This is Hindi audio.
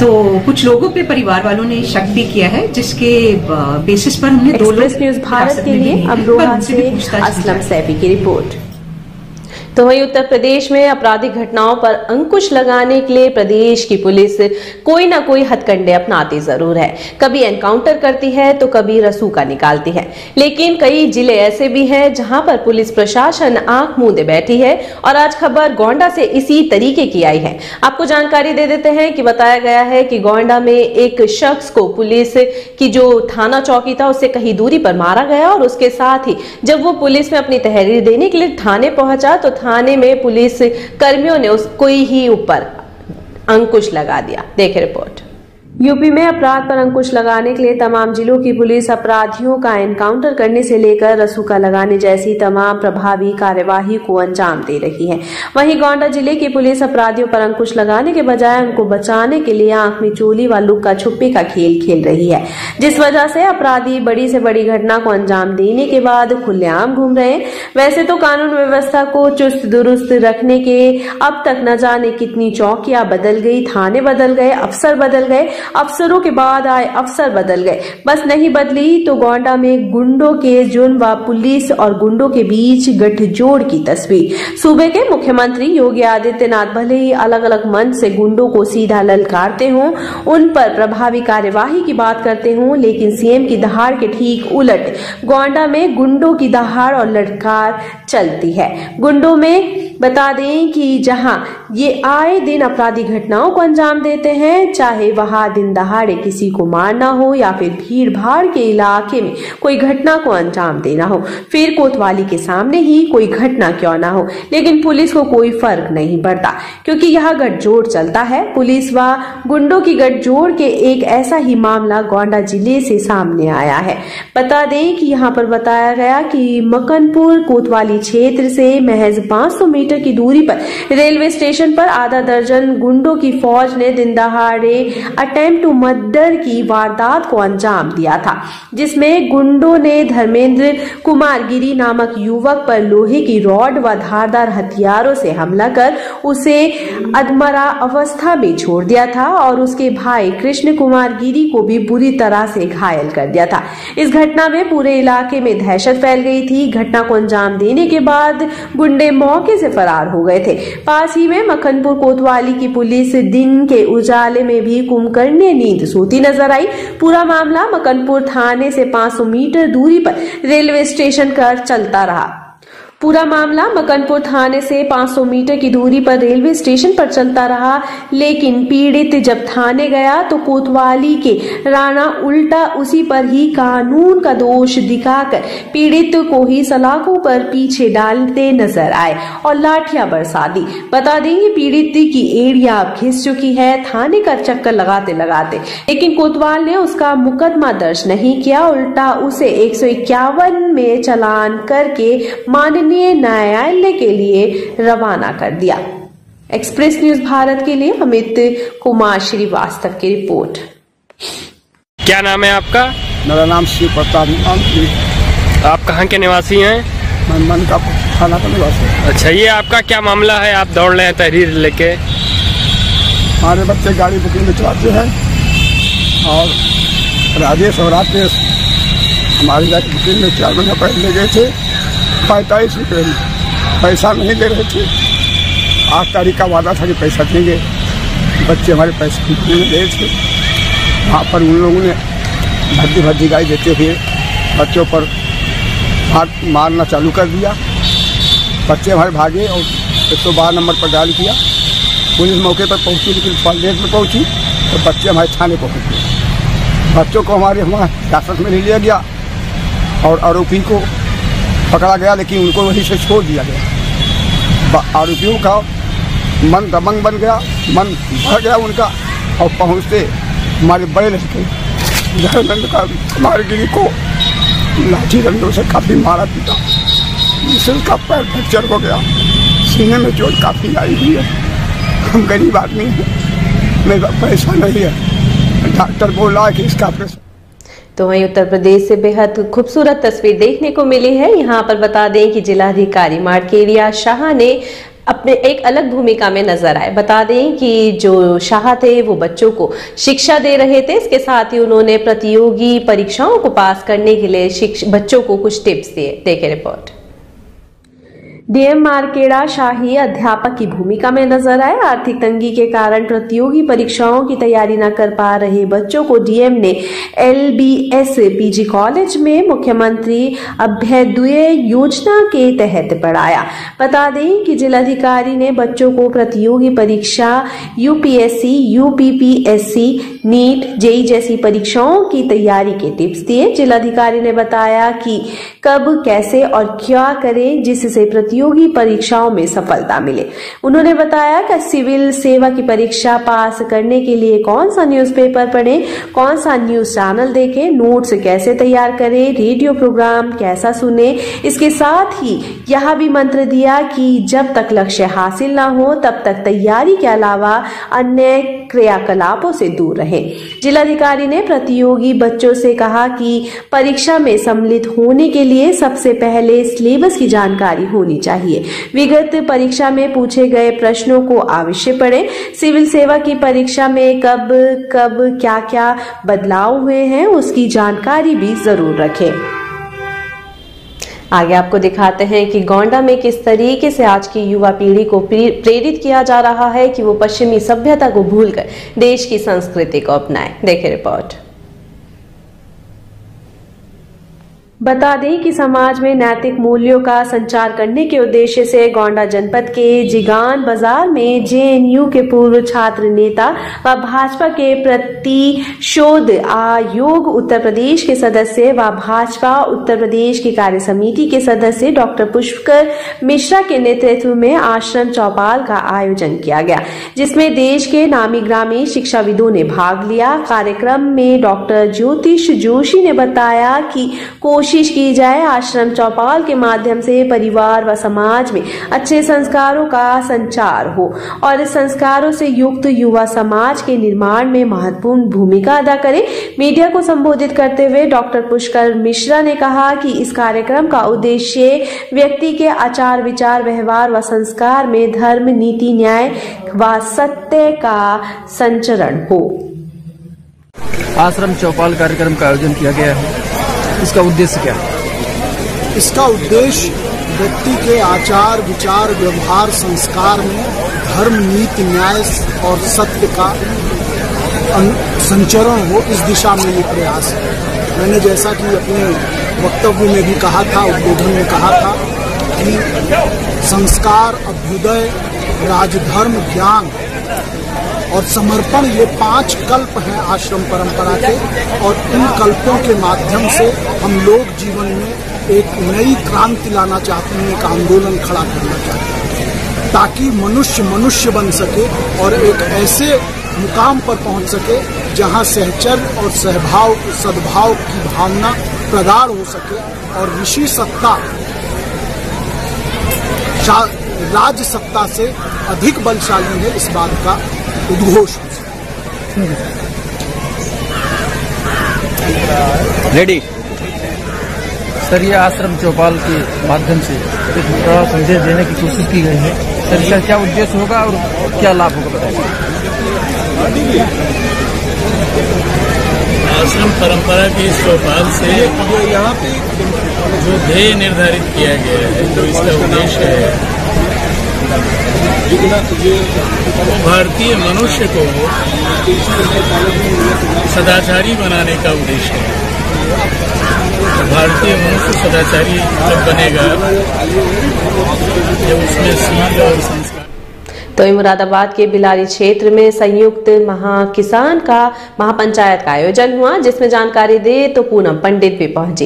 तो कुछ लोगों पे परिवार वालों ने शक भी किया है जिसके बेसिस पर हमने दो लोग न्यूज़ भारत के लिए अमरोहा से असलम सैफी की रिपोर्ट। तो वहीं उत्तर प्रदेश में आपराधिक घटनाओं पर अंकुश लगाने के लिए प्रदेश की पुलिस कोई ना कोई हथकंडे अपनाती ज़रूर है। कभी एनकाउंटर करती है तो कभी रसूका निकालती है। लेकिन कई ज़िले ऐसे भी हैं जहाँ पर पुलिस प्रशासन आँख मूंदे बैठी है और आज खबर गोंडा से इसी तरीके की आई है। आपको जानकारी दे देते हैं कि बताया गया है कि गोंडा में एक शख्स को पुलिस की जो थाना चौकी था, उससे कहीं दूरी पर मारा गया और उसके साथ ही जब वो पुलिस में अपनी तहरीर देने के लिए थाने पहुँचा तो में पुलिस कर्मियों ने उसको ही ऊपर अंकुश लगा दिया। देखे रिपोर्ट। यूपी में अपराध पर अंकुश लगाने के लिए तमाम जिलों की पुलिस अपराधियों का एनकाउंटर करने से लेकर रसूखा लगाने जैसी तमाम प्रभावी कार्यवाही को अंजाम दे रही है। वहीं गोंडा ज़िले की पुलिस अपराधियों पर अंकुश लगाने के बजाय उनको बचाने के लिए आँख में चोली व लुक्का छुप्पी का खेल खेल रही है, जिस वजह से अपराधी बड़ी से बड़ी घटना को अंजाम देने के बाद खुलेआम घूम रहे वैसे तो कानून व्यवस्था को चुस्त दुरुस्त रखने के अब तक न जाने कितनी चौकियाँ बदल गई, थाने बदल गए, अफसर बदल गए अफसरों के बाद आए अफसर बदल गए। बस नहीं बदली तो गोंडा में गुंडों के जुर्म व पुलिस और गुंडों के बीच गठजोड़ की तस्वीर। सूबे के मुख्यमंत्री योगी आदित्यनाथ भले ही अलग अलग मंच से गुंडों को सीधा ललकारते हों, उन पर प्रभावी कार्यवाही की बात करते हों, लेकिन सीएम की दहाड़ के ठीक उलट गोंडा में गुंडों की दहाड़ और लड़कार चलती है। गुंडों में बता दें कि जहाँ ये आए दिन अपराधी घटनाओं को अंजाम देते हैं, चाहे वहाँ दिन दहाड़े किसी को मारना हो या फिर भीड़ भाड़ के इलाके में कोई घटना को अंजाम देना हो। फिर कोतवाली के सामने ही कोई घटना क्यों ना हो, लेकिन पुलिस को कोई फ़र्क नहीं पड़ता, क्योंकि यह गठजोड़ चलता है। पुलिस व गुंडों की गठजोड़ के एक ऐसा ही मामला गोंडा ज़िले से सामने आया है। बता दें कि यहाँ पर बताया गया कि मकनपुर कोतवाली क्षेत्र से महज 500 मीटर की दूरी पर। रेलवे स्टेशन पर आधा दर्जन गुंडों की फौज ने दिन दहाड़े अटेम्प्ट टू मर्डर की वारदात को अंजाम दिया था, जिसमें गुंडों ने धर्मेंद्र कुमार गिरी नामक युवक पर लोहे की रॉड व धारदार हथियारों से हमला कर उसे अधमरा अवस्था में छोड़ दिया था और उसके भाई कृष्ण कुमार गिरी को भी बुरी तरह से घायल कर दिया था। इस घटना में पूरे इलाके में दहशत फैल गई थी। घटना को अंजाम देने के बाद गुंडे मौके से फरार हो गए थे। पास ही में मखनपुर कोतवाली की पुलिस दिन के उजाले में भी कुंभकर्णी नींद सोती नज़र आई। पूरा मामला मखनपुर थाने से 500 मीटर दूरी पर रेलवे स्टेशन कर चलता रहा। पूरा मामला मकनपुर थाने से 500 मीटर की दूरी पर रेलवे स्टेशन पर चलता रहा, लेकिन पीड़ित जब थाने गया तो कोतवाली के राणा उल्टा उसी पर ही कानून का दोष दिखाकर पीड़ित को ही सलाखों पर पीछे डालते नज़र आए और लाठियाँ बरसा दी। बता दें कि पीड़ित की एड़िया अब घिस चुकी है, थाने का चक्कर लगाते लगाते। लेकिन कोतवाल ने उसका मुकदमा दर्ज नहीं किया, उल्टा उसे एक सौ इक्यावन में चलान करके माननीय माननीय न्यायालय के लिए रवाना कर दिया। एक्सप्रेस न्यूज़ भारत के लिए अमित कुमार श्रीवास्तव की रिपोर्ट। क्या नाम है आपका? मेरा नाम शिव प्रताप आप कहाँ के निवासी हैं? मैं मन का थाना का निवासी अच्छा ये आपका क्या मामला है? आप दौड़ रहे हैं तहरीर लेके। हमारे बच्चे गाड़ी बुकिंग में चलाते हैं और राजेश और राजेश हमारी गाड़ी बुकिंग में चार महीने पहले ले गए थे। पैंतालीस रुपये में। पैसा नहीं दे रहे थे। आठ तारीख का वादा था कि पैसा देंगे। बच्चे हमारे पैसे नहीं दे थे। वहाँ पर उन लोगों ने भद्दी भद्दी गाय देते हुए बच्चों पर हाथ मारना चालू कर दिया। बच्चे हमारे भागे और एक सौ बारह नंबर पर डाल किया पुलिस मौके पर पहुँची, लेकिन लेट में पहुँची तो बच्चे हमारे थाने पहुँच। गए बच्चों को हमारे हमारे हिरासत में नहीं लिया गया और आरोपी को पकड़ा गया, लेकिन उनको वहीं से छोड़ दिया गया। आरोपियों का मन दबंग बन गया, मन भर गया उनका, और पहुँचते हमारे बड़े लड़के, धर्मेंद्र का कुमार गिरी को लाठी डंडों से काफ़ी मारा पीटा। जिससे उसका पैर फ्रैक्चर हो गया। सीने में चोट काफ़ी आई हुई है। हम गरीब आदमी हैं, मेरा पैसा नहीं है। डॉक्टर बोला कि इसका पैसा तो वहीं उत्तर प्रदेश से बेहद खूबसूरत तस्वीर देखने को मिली है। यहाँ पर बता दें कि जिलाधिकारी मार्केरिया शाह ने अपने एक अलग भूमिका में नज़र आए। बता दें कि जो शाह थे, वो बच्चों को शिक्षा दे रहे थे। इसके साथ ही उन्होंने प्रतियोगी परीक्षाओं को पास करने के लिए बच्चों को कुछ टिप्स दिए। देखे रिपोर्ट। डीएम मार्केड़ा शाही अध्यापक की भूमिका में नज़र आए। आर्थिक तंगी के कारण प्रतियोगी परीक्षाओं की तैयारी न कर पा रहे बच्चों को डीएम ने एलबीएस पीजी कॉलेज में मुख्यमंत्री अभ्युदय योजना के तहत पढ़ाया। बता दें कि जिलाधिकारी ने बच्चों को प्रतियोगी परीक्षा, यूपीएससी, यूपीपीएससी, नीट, जेई जैसी परीक्षाओं की तैयारी के टिप्स दिए। जिलाधिकारी ने बताया कि कब, कैसे और क्या करें, जिससे प्रतियोगी परीक्षाओं में सफलता मिले। उन्होंने बताया कि सिविल सेवा की परीक्षा पास करने के लिए कौन सा न्यूज़पेपर पढ़े, कौन सा न्यूज़ चैनल देखें नोट्स कैसे तैयार करें रेडियो प्रोग्राम कैसा सुने। इसके साथ ही यह भी मंत्र दिया कि जब तक लक्ष्य हासिल न हो, तब तक तैयारी के अलावा अन्य क्रियाकलापों से दूर रहे। जिलाधिकारी ने प्रतियोगी बच्चों से कहा कि परीक्षा में सम्मिलित होने के लिए सबसे पहले सिलेबस की जानकारी होनी चाहिए। विगत परीक्षा में पूछे गए प्रश्नों को अवश्य पढ़े। सिविल सेवा की परीक्षा में कब कब क्या क्या बदलाव हुए हैं, उसकी जानकारी भी ज़रूर रखें। आगे आपको दिखाते हैं कि गोंडा में किस तरीके से आज की युवा पीढ़ी को प्रेरित किया जा रहा है कि वो पश्चिमी सभ्यता को भूलकर देश की संस्कृति को अपनाएँ। देखें रिपोर्ट। बता दें कि समाज में नैतिक मूल्यों का संचार करने के उद्देश्य से गोंडा जनपद के जिगान बाज़ार में जेएनयू के पूर्व छात्र नेता व भाजपा के प्रतिशोध आयोग उत्तर प्रदेश के सदस्य व भाजपा उत्तर प्रदेश की कार्य समिति के सदस्य डॉक्टर पुष्कर मिश्रा के नेतृत्व में आश्रम चौपाल का आयोजन किया गया, जिसमें देश के नामी ग्रामीण शिक्षाविदों ने भाग लिया। कार्यक्रम में डॉक्टर ज्योतिष जोशी ने बताया कि कोश कोशिश की जाए आश्रम चौपाल के माध्यम से परिवार व समाज में अच्छे संस्कारों का संचार हो और इस संस्कारों से युक्त युवा समाज के निर्माण में महत्वपूर्ण भूमिका अदा करे। मीडिया को संबोधित करते हुए डॉक्टर पुष्कर मिश्रा ने कहा कि इस कार्यक्रम का उद्देश्य व्यक्ति के आचार विचार, व्यवहार व संस्कार में धर्म, नीति, न्याय व सत्य का संचरण हो। आश्रम चौपाल कार्यक्रम का आयोजन किया गया है। इसका उद्देश्य क्या है? इसका उद्देश्य व्यक्ति के आचार, विचार, व्यवहार, संस्कार में धर्म, नीति, न्याय और सत्य का संचरण हो इस दिशा में ये प्रयास है। मैंने जैसा कि अपने वक्तव्य में भी कहा था, उद्बोधन में कहा था कि संस्कार, अभ्युदय, राजधर्म, ज्ञान और समर्पण ये पाँच कल्प हैं आश्रम परंपरा के, और इन कल्पों के माध्यम से हम लोग जीवन में एक नई क्रांति लाना चाहते हैं, एक आंदोलन खड़ा करना चाहते हैं, ताकि मनुष्य मनुष्य बन सके और एक ऐसे मुकाम पर पहुँच सके जहाँ सहचर और सहभाव, सद्भाव की भावना प्रगाढ़ हो सके और ऋषि सत्ता राज सत्ता से अधिक बलशाली है इस बात का उद्घोष रेडी सर ये आश्रम चौपाल के माध्यम से एक बड़ा संदेश देने की कोशिश की गई है। सर इसका क्या उद्देश्य होगा और क्या लाभ होगा बताइए। आश्रम परंपरा के इस चौपाल से यहाँ पे जो ध्येय निर्धारित किया गया है जो इसका उद्देश्य है भारतीय मनुष्य को सदाचारी बनाने का उद्देश्य है। भारतीय मनुष्य सदाचारी जब बनेगा, जब उसमें सील और संस्कार। तो मुरादाबाद के बिलारी क्षेत्र में संयुक्त महा किसान का, महापंचायत का आयोजन हुआ, जिसमें जानकारी दे तो पूनम पंडित भी पहुँची।